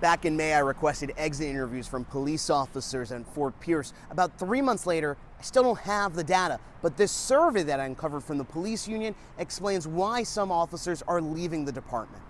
Back in May, I requested exit interviews from police officers at Fort Pierce. About three months later, I still don't have the data, but this survey that I uncovered from the police union explains why some officers are leaving the department.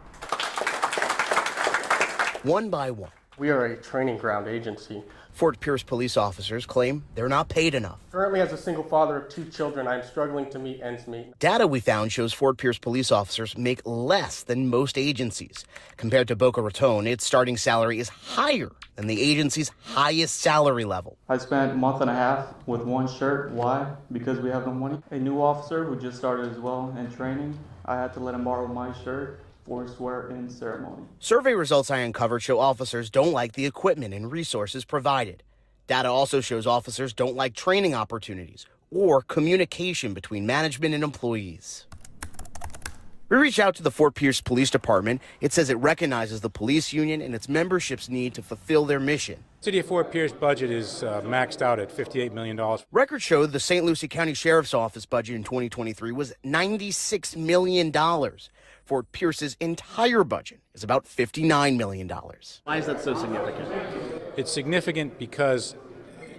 One by one, We are a training ground agency. Fort Pierce police officers claim they're not paid enough. Currently, as a single father of two children, I am struggling to meet ends meet. Data we found shows Fort Pierce police officers make less than most agencies. Compared to Boca Raton, its starting salary is higher than the agency's highest salary level. I spent a month and a half with one shirt. Why? Because we have no money. A new officer who just started as well in training, I had to let him borrow my shirt for swear-in ceremony. Survey results I uncovered show officers don't like the equipment and resources provided. Data also shows officers don't like training opportunities or communication between management and employees. We reached out to the Fort Pierce Police Department. It says it recognizes the police union and its membership's need to fulfill their mission. City of Fort Pierce budget is uh, maxed out at $58 million. Records show the St. Lucie County Sheriff's Office budget in 2023 was $96 million. Fort Pierce's entire budget is about $59 million. Why is that so significant? It's significant because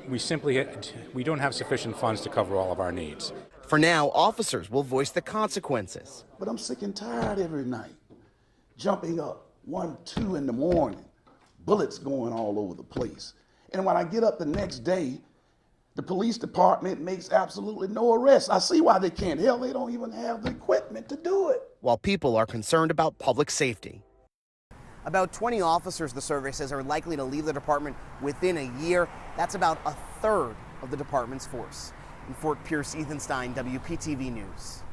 we simply we don't have sufficient funds to cover all of our needs. For now, officers will voice the consequences. But I'm sick and tired every night. Jumping up one, two in the morning, bullets going all over the place. And when I get up the next day, the police department makes absolutely no arrests. I see why they can't. Hell, they don't even have the equipment to do it. While people are concerned about public safety. About 20 officers, the survey says, are likely to leave the department within a year. That's about a third of the department's force. In Fort Pierce, Ethan Stein, WPTV News.